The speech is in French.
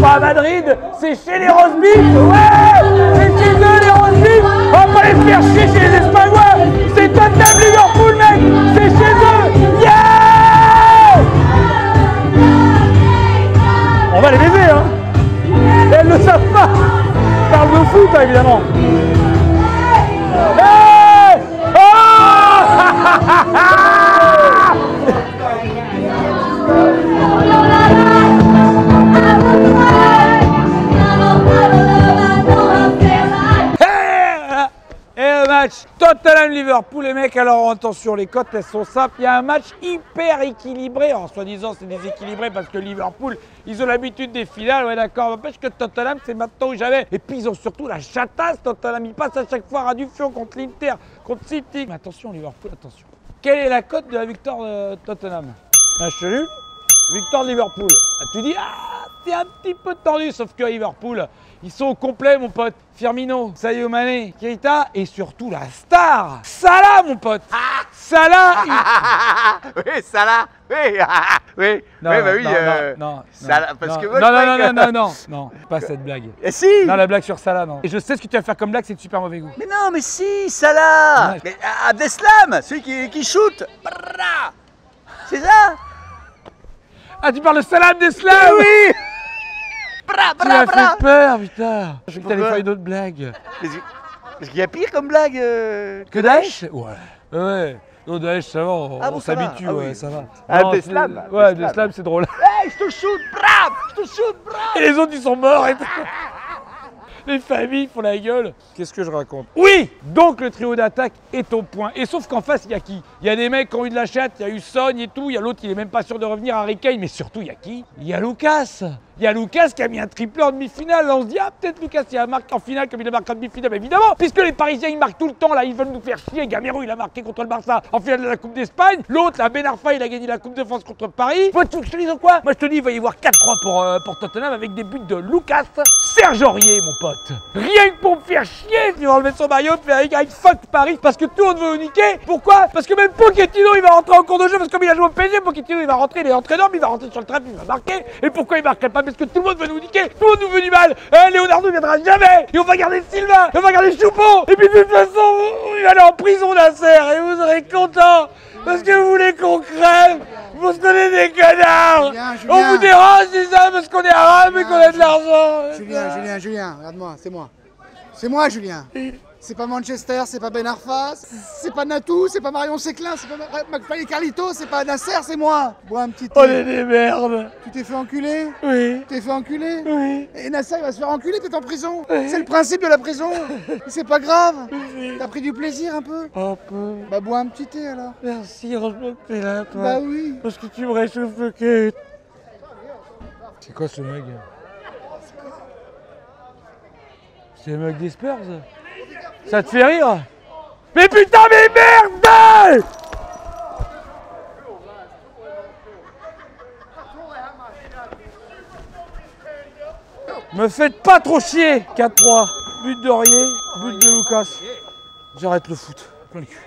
pas à Madrid, c'est chez les Rosebifs. Ouais C'est chez eux les Rosebifs On va pas les faire chier chez les Espagnols. C'est Tottenham Liverpool, mec. C'est chez eux. Yeah On va les baiser, hein. Elles le savent pas. Ils parlent de foot, hein, évidemment match Tottenham-Liverpool, les mecs, alors attention, les cotes elles sont simples. Il y a un match hyper équilibré. En soi-disant, c'est déséquilibré parce que Liverpool, ils ont l'habitude des finales, ouais, d'accord. N'empêche que Tottenham, c'est maintenant ou jamais. Et puis, ils ont surtout la chatasse, Tottenham. Ils passent à chaque fois à du fion contre l'Inter, contre City. Mais attention, Liverpool, attention. Quelle est la cote de la victoire de Tottenham? Un nul Victoire de Liverpool. Ah, tu dis, ah, un petit peu tendu, sauf que Liverpool, ils sont au complet, mon pote. Firmino, Sadio Mané, Keita et surtout la star, Salah, mon pote. Salah. il- oui, Salah, oui, oui, Non, oui, non, bah oui, non, euh, non, non, Salah, non, parce non, que moi, non, non, non, non, non, non, pas cette blague. Eh si Non, la blague sur Salah, non. Et je sais ce que tu vas faire comme blague, c'est de super mauvais goût. Mais non, mais si, Salah. Mais euh, Abdeslam, celui qui, qui shoot. C'est ça Ah, tu parles de Salah Abdeslam Oui Bra, Tu m'as fait peur, putain. Je croyais que t'allais faire une autre blague. Parce qu'il y a pire comme blague euh, Que Daesh Ouais. Ouais. Non, Daesh, ça va, on, Ah bon, on s'habitue, Ah ouais, ça va. Ah, Non, Abdeslam, c'est- Ouais. Abdeslam, c'est drôle. Hey, je te shoot, bra Je te shoot, bra Et les autres, ils sont morts et tout. Les familles font la gueule. Qu'est-ce que je raconte? Oui Donc le trio d'attaque est au point. Et sauf qu'en face, il y a qui? Il y a des mecs qui ont eu de la chatte, il y a eu Son et tout, il y a l'autre qui est même pas sûr de revenir, Harry Kane, mais surtout, il y a qui? Il y a Lucas il y a Lucas qui a mis un triplé en demi-finale. Là, on se dit, ah, peut-être Lucas, il a marqué en finale comme il a marqué en demi-finale. Mais évidemment, puisque les Parisiens, ils marquent tout le temps. Là, ils veulent nous faire chier. Gamero, il a marqué contre le Barça en finale de la Coupe d'Espagne. L'autre, là, Ben Arfa, il a gagné la Coupe de France contre Paris. Tu que je te dise quoi? Moi, je te dis, il va y avoir 4-3 pour, euh, pour Tottenham avec des buts de Lucas. Serge Aurier, mon pote. Rien que pour me faire chier, il va enlever son maillot, puis avec, avec fuck Paris, parce que tout le monde veut nous niquer. Pourquoi? Parce que même Pochettino, il va rentrer en cours de jeu, parce que comme il a joué au PSG, Pochettino, il va rentrer, il est entraîneur, mais il va rentrer sur le puis il va marquer. Et pourquoi il marquerait pas? Parce que tout le monde veut nous niquer, tout le monde nous veut du mal. Eh, Leonardo viendra jamais. Et on va garder Silva, et on va garder Choupeau. Et puis de toute façon, il va aller en prison, Nasser, et vous serez contents. Parce que vous voulez qu'on crève Parce qu'on est des connards Julien, On vous dérange, c'est ça Parce qu'on est arabe et qu'on a de l'argent Julien, Julien, Julien, regarde-moi, c'est moi. C'est moi, Julien. C'est pas Manchester, c'est pas Ben Arfa, c'est pas Natou, c'est pas Marion Séclin, c'est pas McFly et Carlito, c'est pas Nasser, c'est moi. Bois un petit thé. On est des merdes Tu t'es fait enculer Oui, Tu t'es fait enculer oui. Et Nasser, il va se faire enculer, t'es en prison. C'est le principe de la prison. C'est pas grave. T'as pris du plaisir un peu Un peu. Bah, bois un petit thé alors. Merci, heureusement que t'es là, toi. Bah oui. Parce que tu me réchauffes le cul. C'est quoi ce mug? C'est le mug des Spurs? Ça te fait rire Mais putain, mais merde Me faites pas trop chier 4-3. But de Aurier, but de Lucas. J'arrête le foot. Plein le cul.